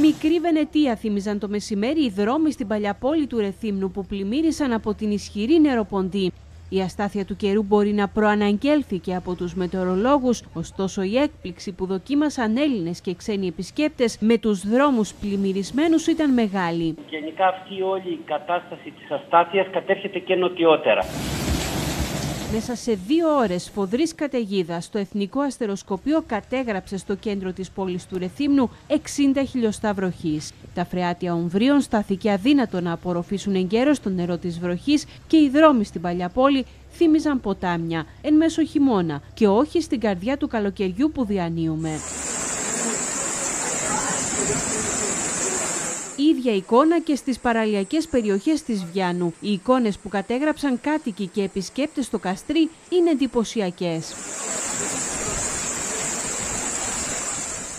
Μικρή Βενετία θύμιζαν το μεσημέρι οι δρόμοι στην παλιά πόλη του Ρεθύμνου που πλημμύρισαν από την ισχυρή νεροποντή. Η αστάθεια του καιρού μπορεί να προαναγγέλθηκε από τους μετεωρολόγους, ωστόσο η έκπληξη που δοκίμασαν Έλληνες και ξένοι επισκέπτες με τους δρόμους πλημμυρισμένους ήταν μεγάλη. Γενικά αυτή όλη η κατάσταση της αστάθειας κατέρχεται και νοτιότερα. Μέσα σε δύο ώρες φοδρής καταιγίδα, το Εθνικό Αστεροσκοπείο κατέγραψε στο κέντρο της πόλης του Ρεθύμνου 60 χιλιοστά βροχής. Τα φρεάτια ομβρίων στάθηκε αδύνατο να απορροφήσουν εγκαίρως το νερό της βροχής και οι δρόμοι στην παλιά πόλη θύμιζαν ποτάμια εν μέσω χειμώνα και όχι στην καρδιά του καλοκαιριού που διανύουμε. Ίδια εικόνα και στις παραλιακές περιοχές της Βιάνου. Οι εικόνες που κατέγραψαν κάτοικοι και επισκέπτες στο Καστρί είναι εντυπωσιακές.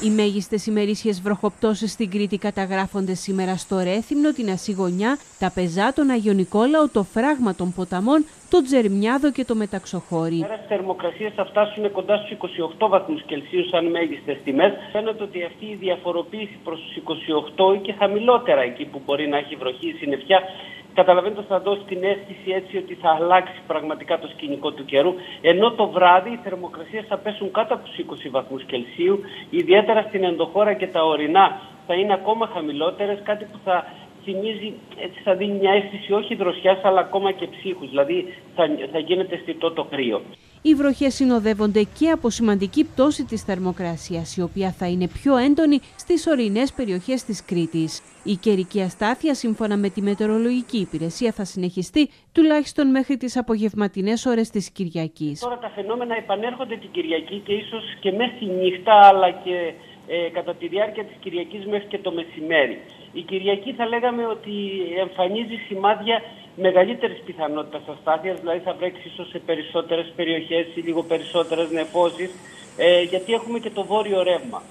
Οι μέγιστες ημερήσιες βροχοπτώσεις στην Κρήτη καταγράφονται σήμερα στο Ρέθυμνο, την Ασιγονιά, τα Πεζά, τον Αγιο Νικόλαο, το Φράγμα των Ποταμών, το Τζερμιάδο και το Μεταξοχώρι. Οι θερμοκρασίε θα φτάσουν κοντά στους 28 βαθμούς Κελσίου σαν μέγιστες τιμές. Φαίνεται ότι αυτή η διαφοροποίηση προς τους 28 ή και χαμηλότερα εκεί που μπορεί να έχει βροχή η συννεφιά καταλαβαίνετε θα δώσει την αίσθηση έτσι ότι θα αλλάξει πραγματικά το σκηνικό του καιρού. Ενώ το βράδυ οι θερμοκρασίες θα πέσουν κάτω από τους 20 βαθμούς Κελσίου, ιδιαίτερα στην ενδοχώρα και τα ορεινά θα είναι ακόμα χαμηλότερες, κάτι που θα θυμίζει, έτσι θα δίνει μια αίσθηση όχι δροσιάς, αλλά ακόμα και ψύχους. Δηλαδή θα, θα γίνεται αισθητό το κρύο. Οι βροχές συνοδεύονται και από σημαντική πτώση της θερμοκρασίας, η οποία θα είναι πιο έντονη στις ορεινές περιοχές της Κρήτης. Η καιρική αστάθεια, σύμφωνα με τη Μετεωρολογική Υπηρεσία, θα συνεχιστεί τουλάχιστον μέχρι τις απογευματινές ώρες της Κυριακής. Τώρα τα φαινόμενα επανέρχονται την Κυριακή και ίσως και μέσα στη νύχτα, αλλά και ε, κατά τη διάρκεια της Κυριακής μέχρι και το μεσημέρι. Η Κυριακή θα λέγαμε ότι εμφανίζει σημάδια μεγαλύτερης πιθανότητας αστάθειας, δηλαδή θα βρέξει ίσως σε περισσότερες περιοχές ή λίγο περισσότερες νεφώσεις, ε, γιατί έχουμε και το βόρειο ρεύμα.